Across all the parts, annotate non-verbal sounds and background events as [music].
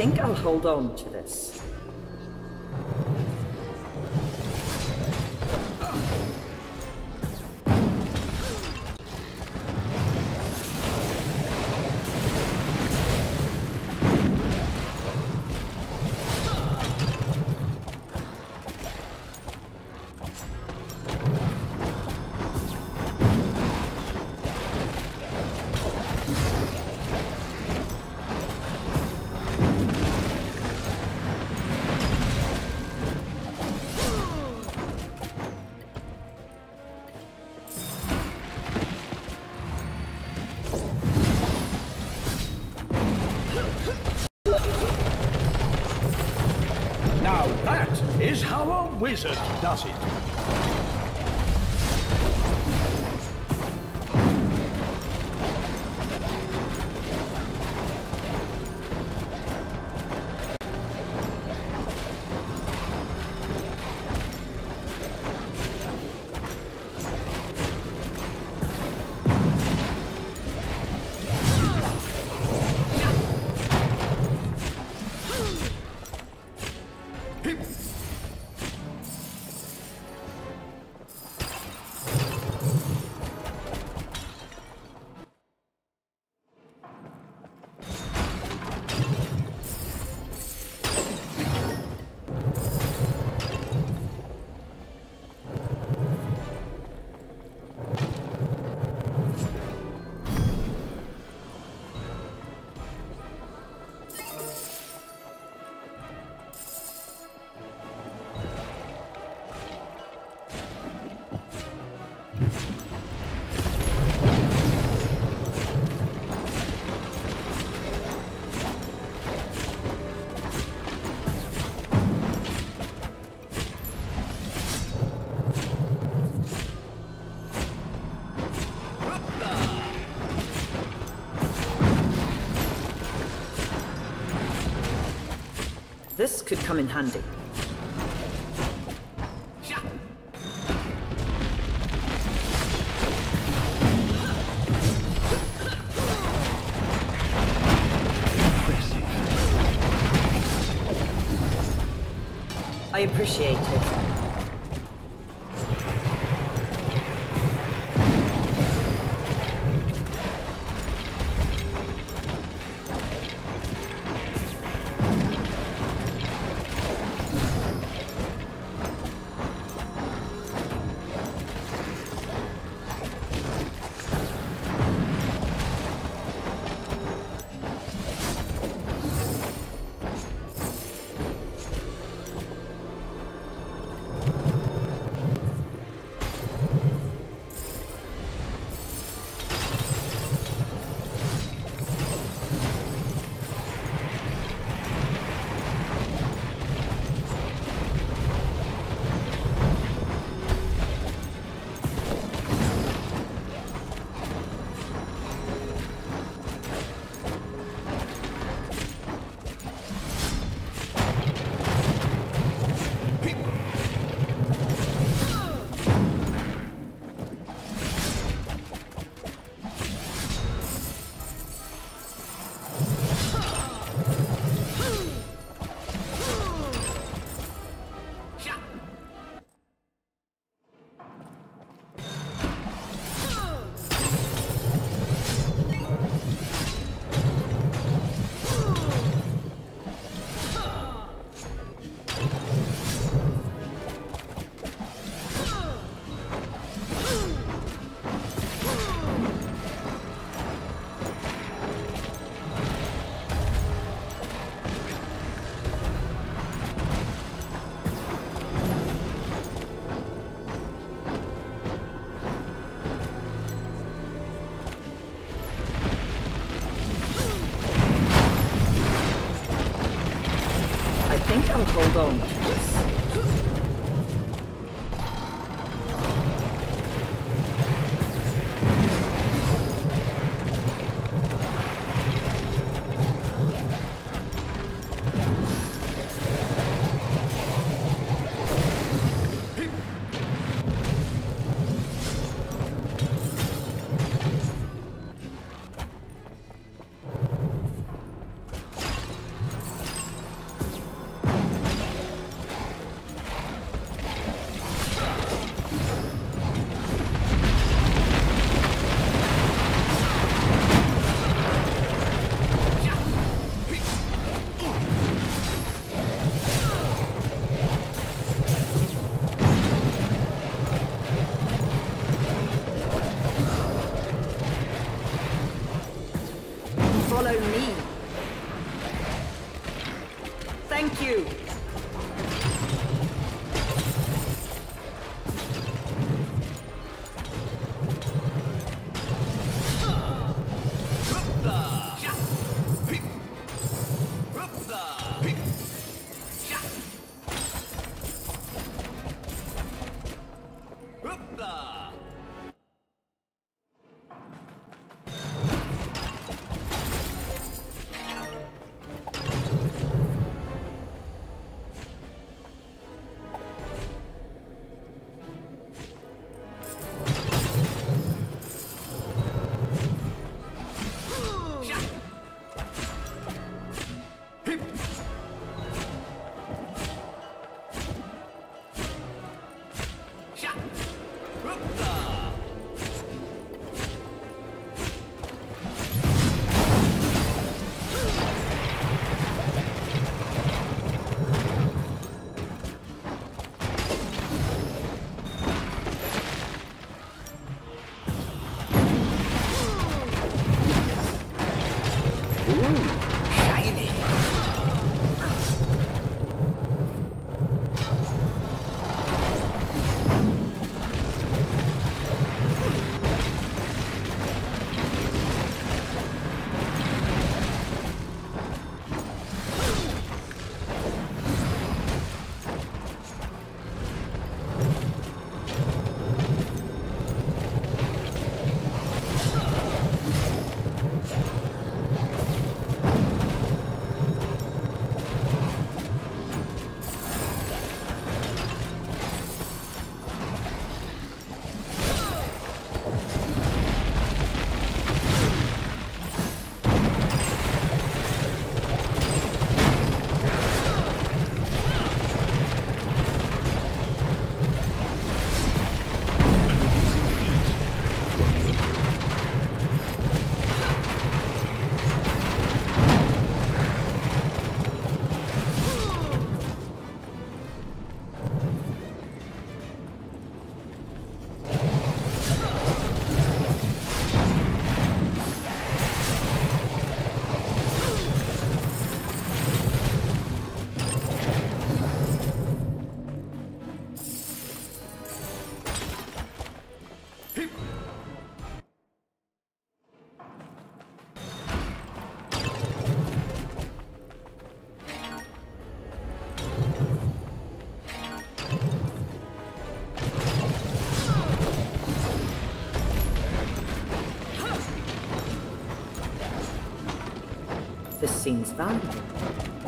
think I'll hold wizard does it. Could come in handy. I appreciate it. I think I'll hold on to This seems valuable.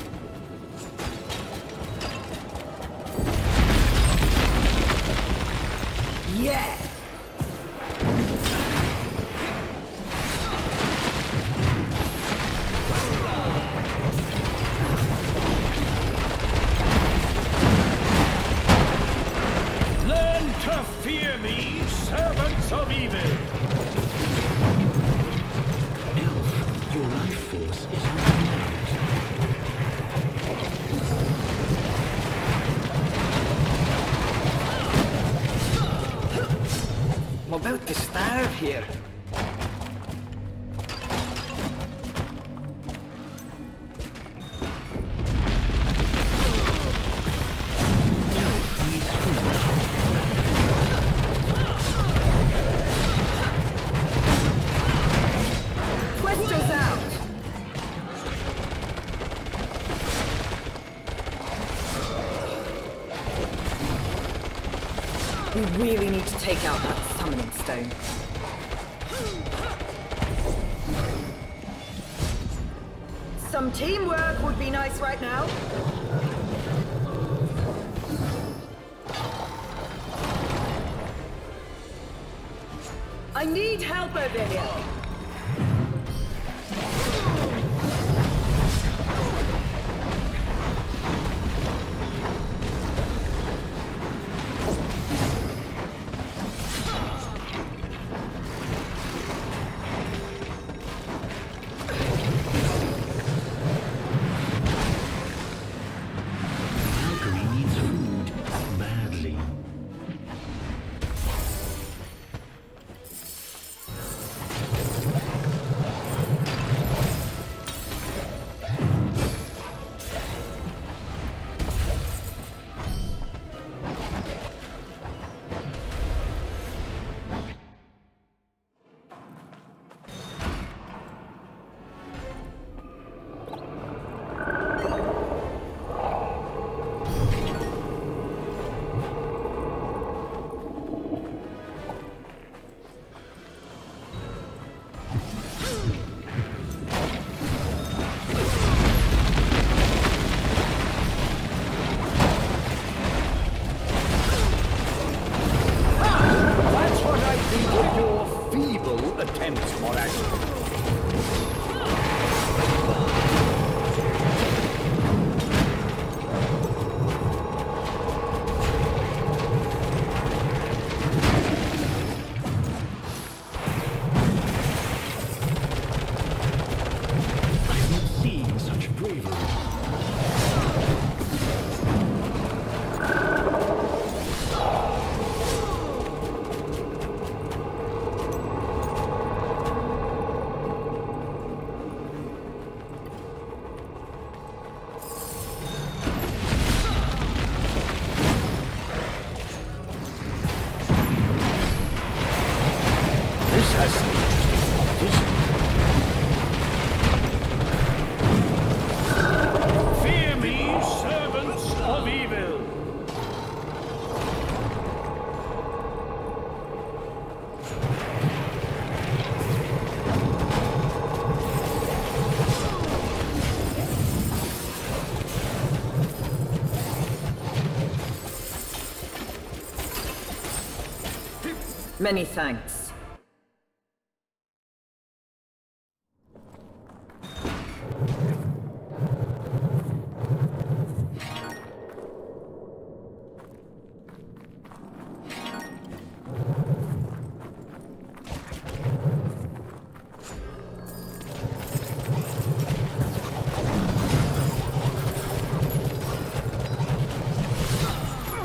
I need help over here. Many thanks.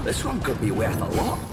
This one could be worth a lot.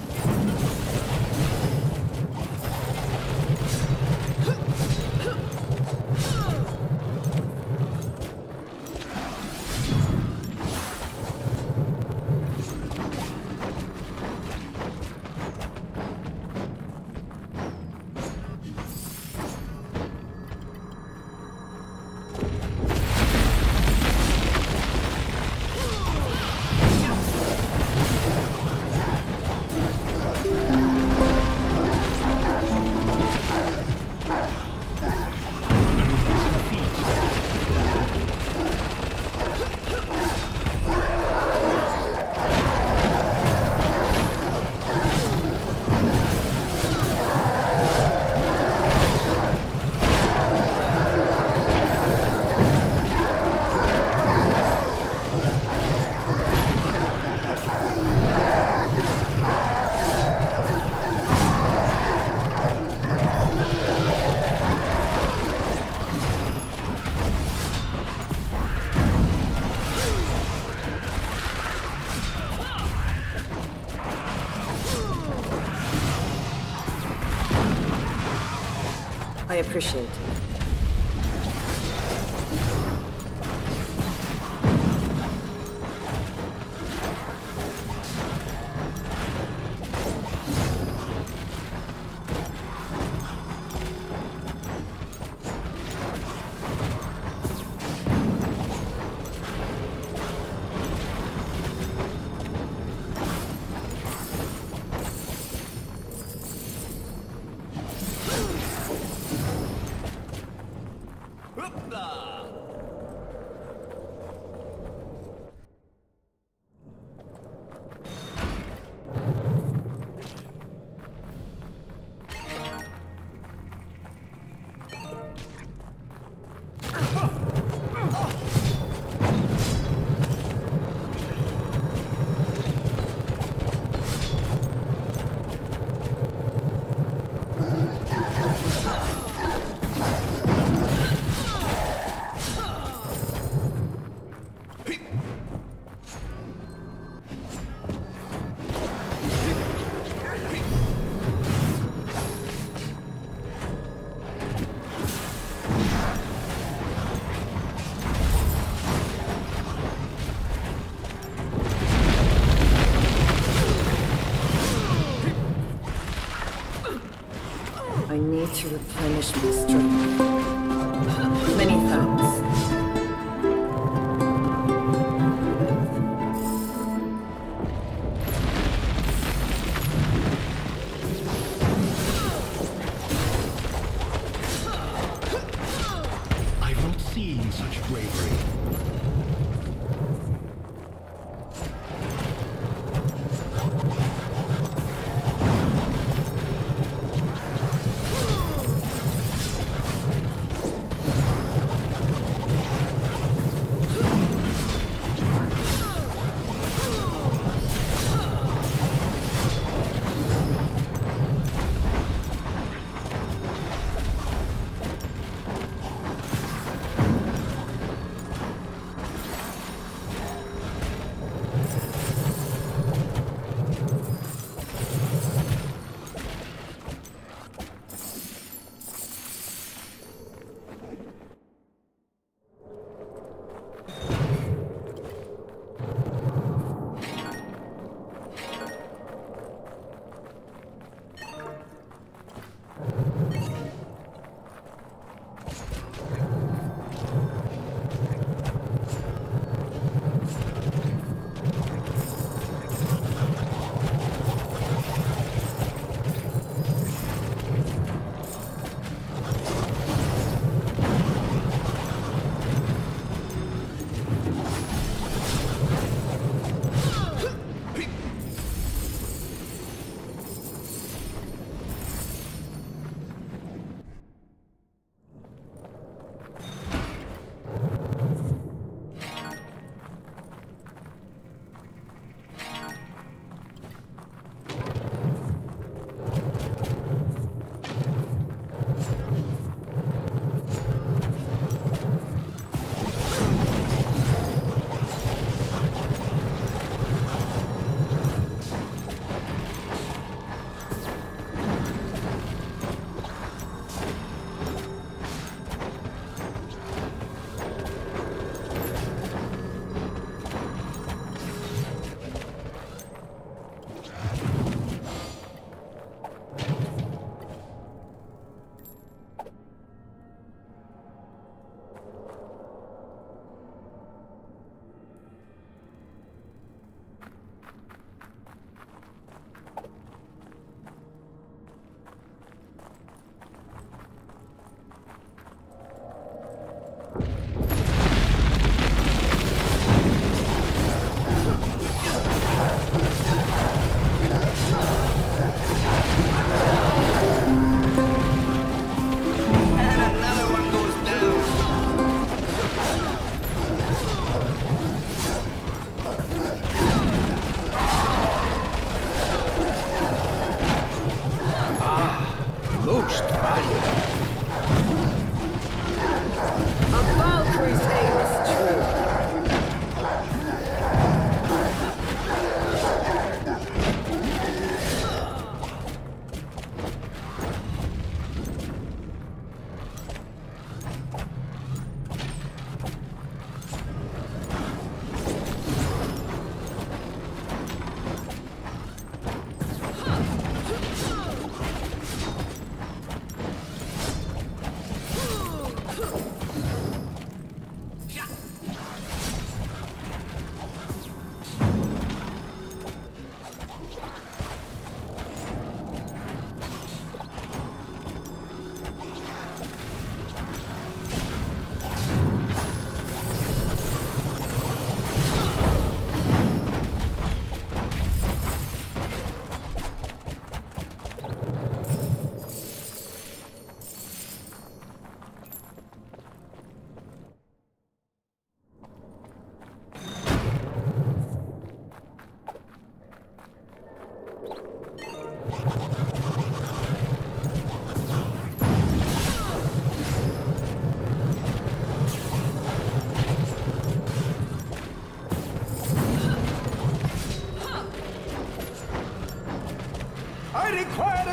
I appreciate it.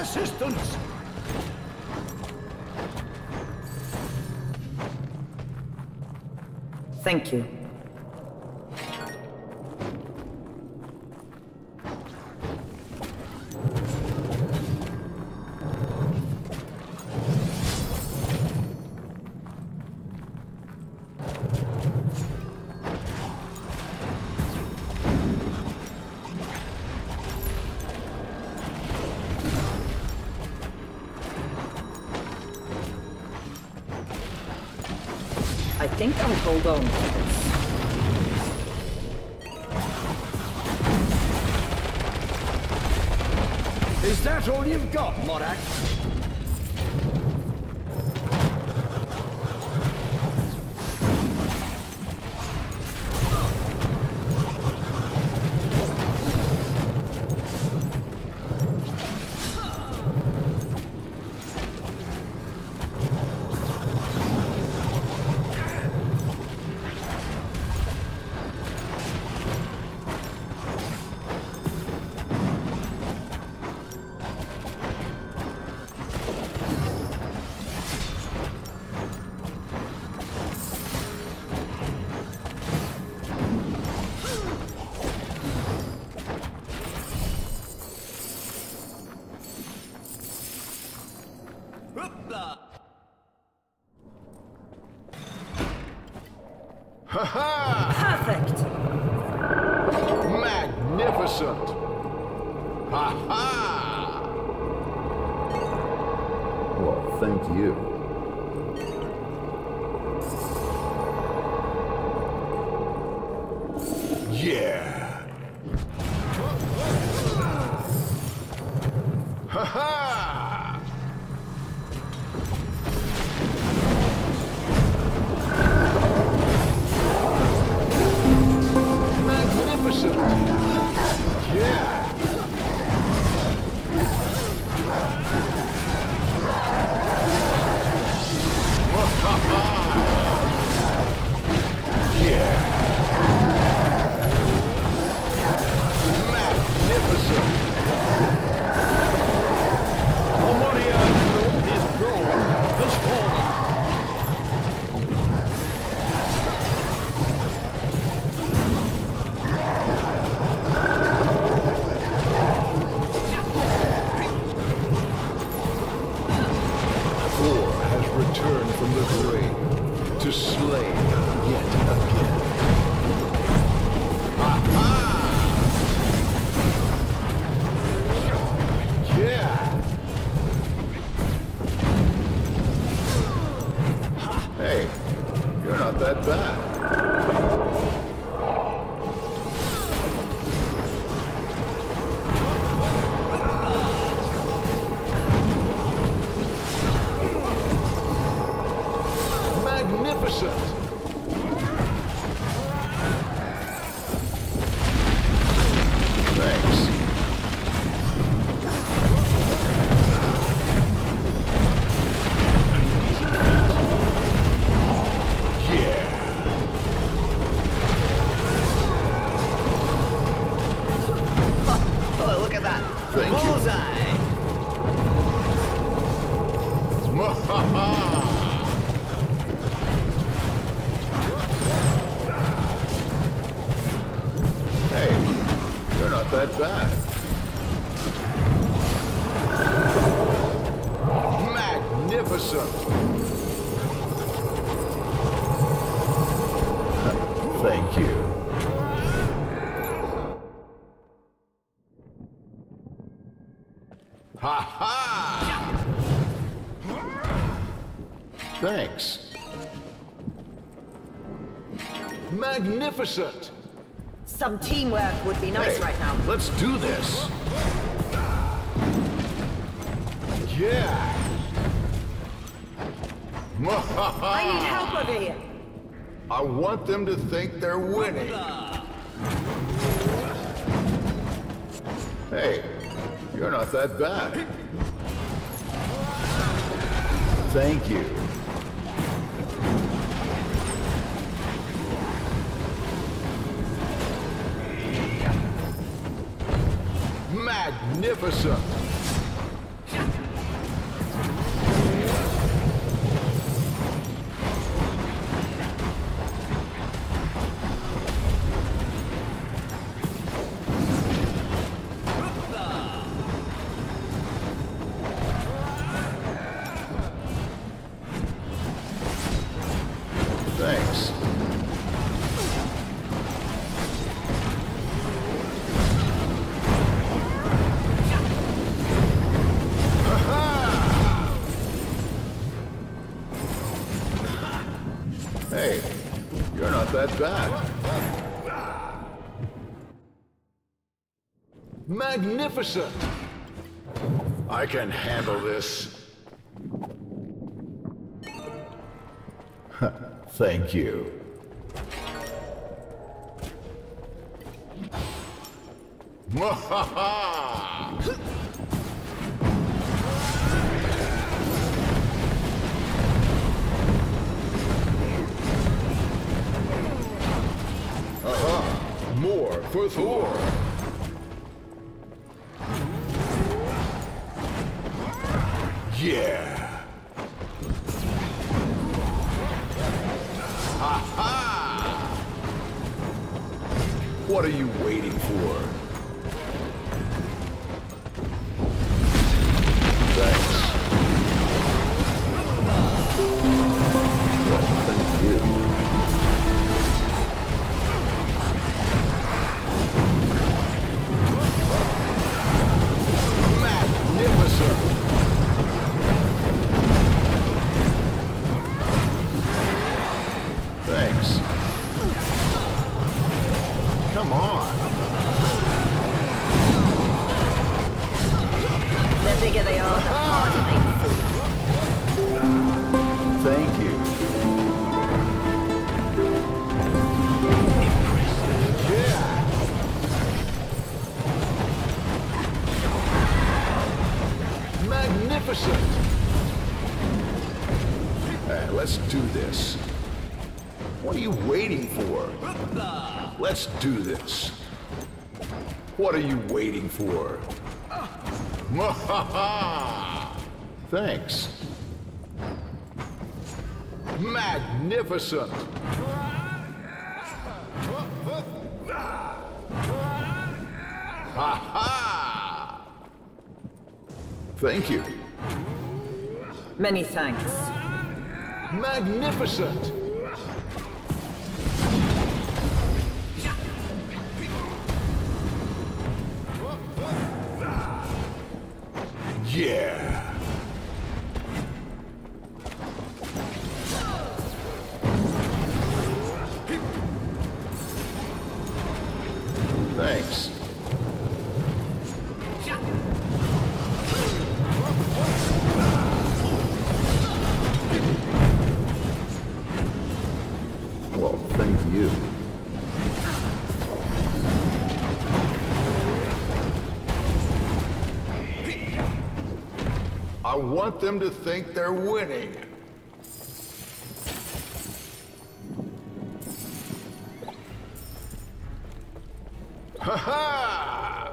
Assistance! I think I'll hold on to this. Is that all you've got, Morak? Ha Magnificent! Magnificent! Some teamwork would be nice Hey, right now. Let's do this. Yeah. [laughs] I need help over here. I want them to think they're winning. Hey, you're not that bad. Thank you. Magnificent! Magnificent! I can handle this. [laughs] Thank you. Aha! [laughs] Uh-huh. More for Thor! Yeah! What are you waiting for? [laughs] Thanks. Magnificent! Ha ha! Thank you. Many thanks. Magnificent! Yeah! Want them to think they're winning. Ha ha!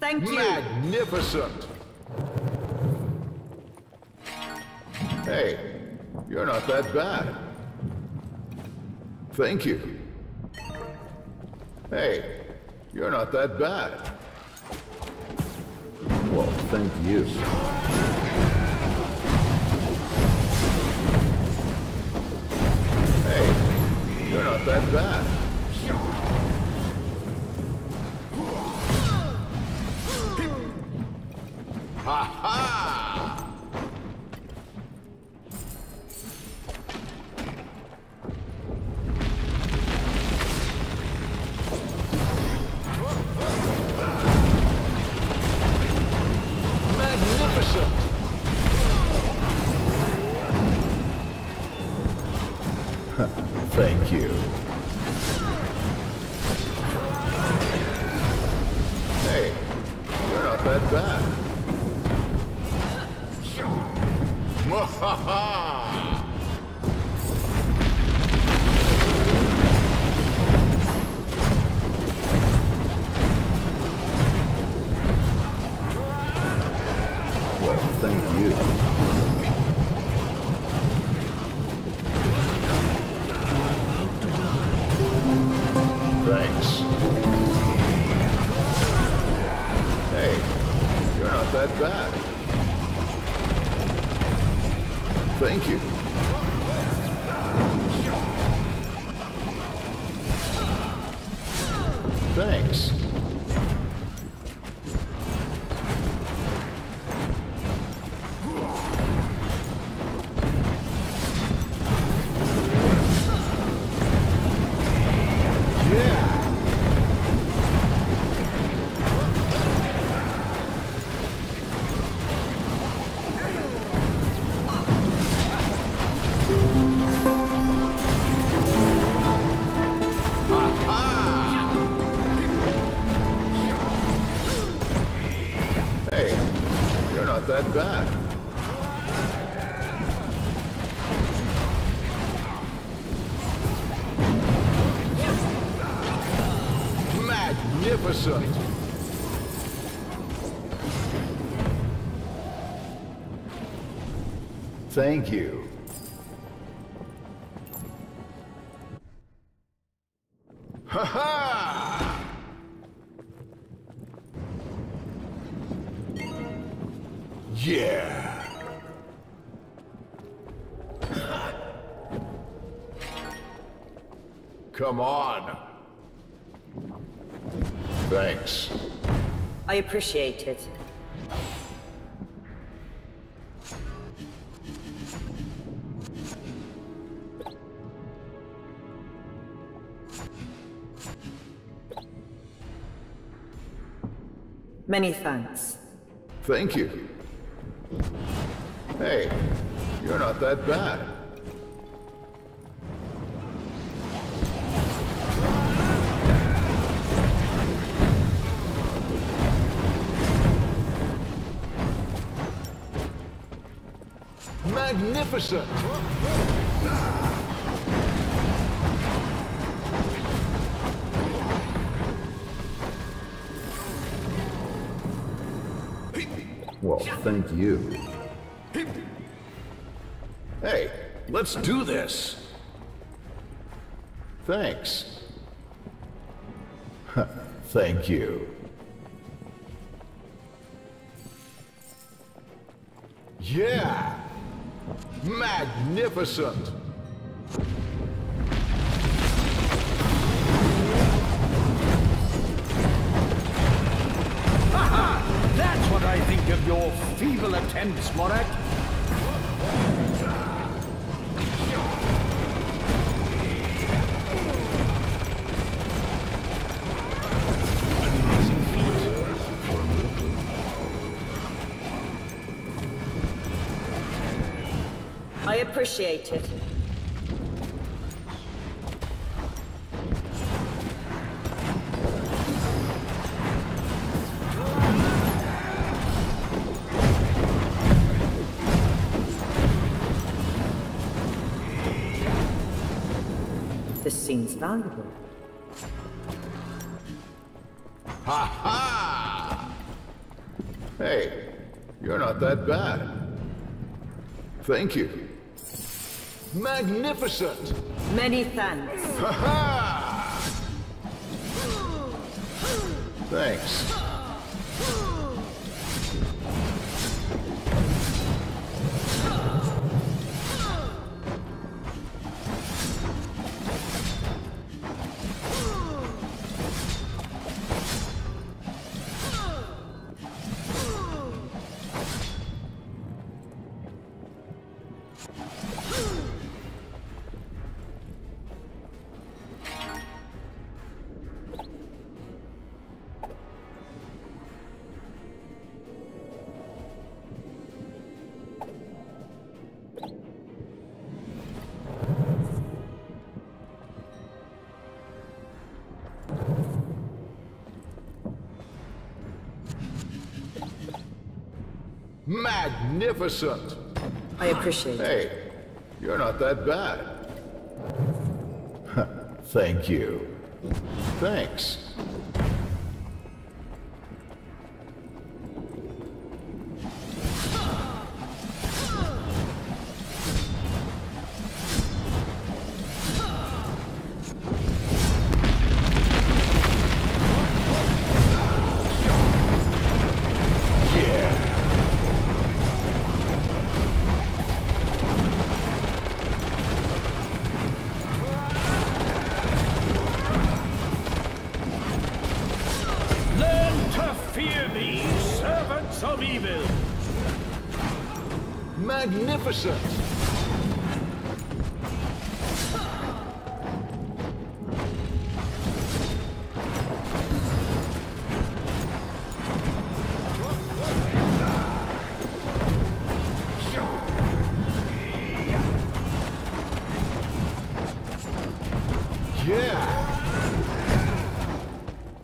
Thank you. Magnificent! Hey, you're not that bad. Thank you. Hey, you're not that bad. Well, thank you. Hey, you're not that bad. Not that bad. Thank you. Thanks. Thank you. Ha ha! Yeah! Come on! Thanks. I appreciate it. Many thanks. Thank you. Hey, you're not that bad. Magnificent! Thank you. Hey, let's do this. Thanks. [laughs] Thank you. Yeah! Magnificent! Attempts, Morak. I appreciate it. Seems valuable. Ha ha! Hey, you're not that bad. Thank you. Magnificent! Many thanks. Ha ha! Magnificent! I appreciate it. Hey, you're not that bad. [laughs] Thank you. Thanks.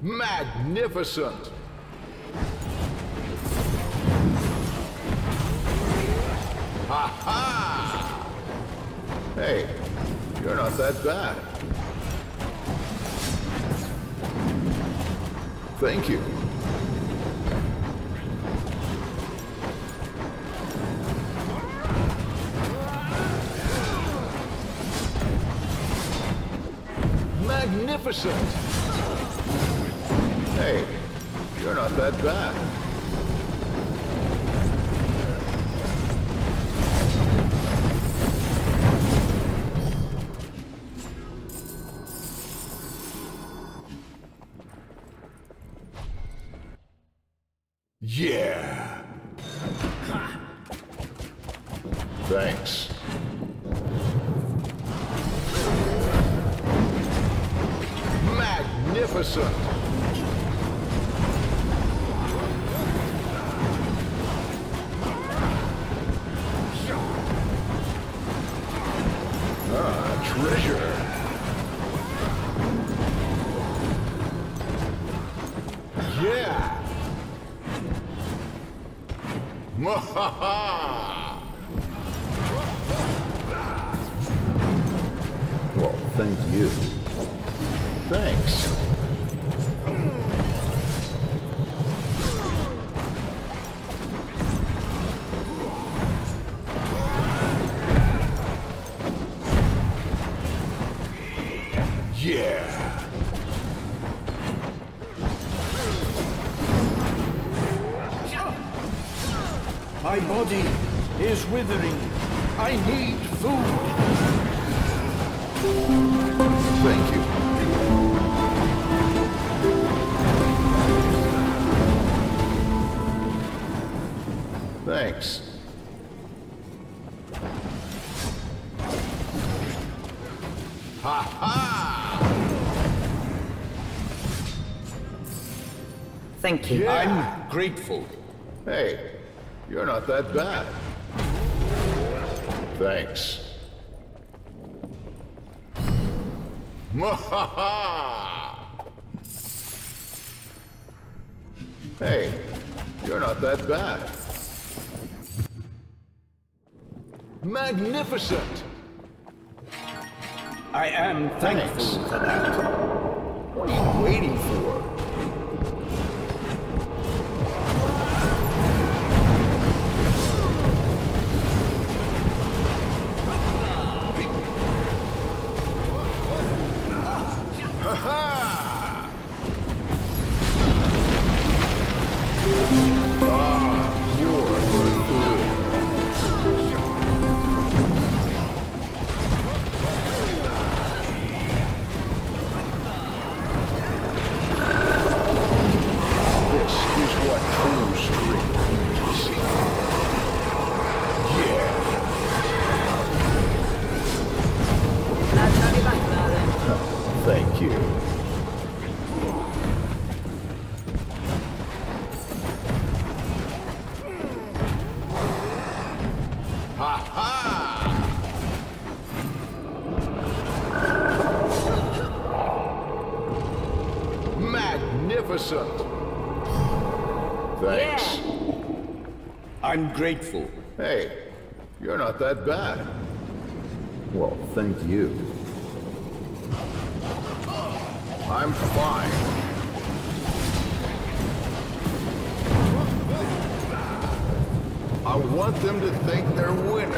Magnificent! Ha ha! Hey, you're not that bad. Thank you. Magnificent! Hey, you're not that bad. Yeah. [laughs] Well, thank you. Thanks. Thank you. Yeah. I'm grateful. Hey, you're not that bad. Thanks. Mwahaha! [laughs] Hey, you're not that bad. Magnificent! I am thankful Thanks. for that. What are you waiting for? Grateful. Hey, you're not that bad. Well, thank you. I'm fine. I want them to think they're winning.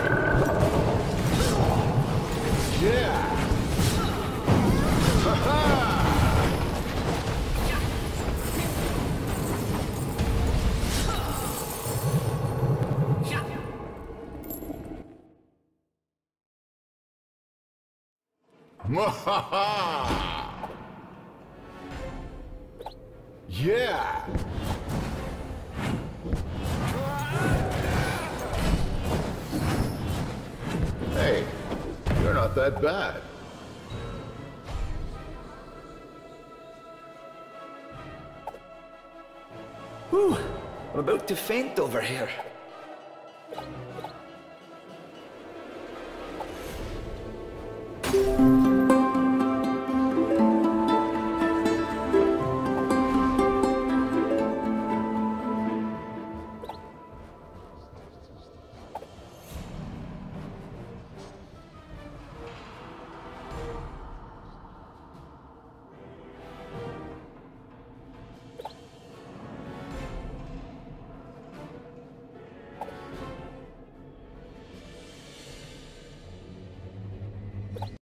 Yeah. [laughs] Yeah! Hey, you're not that bad. Whew, I'm about to faint over here.